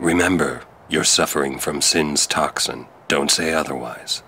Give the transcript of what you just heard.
Remember, you're suffering from sin's toxin. Don't say otherwise.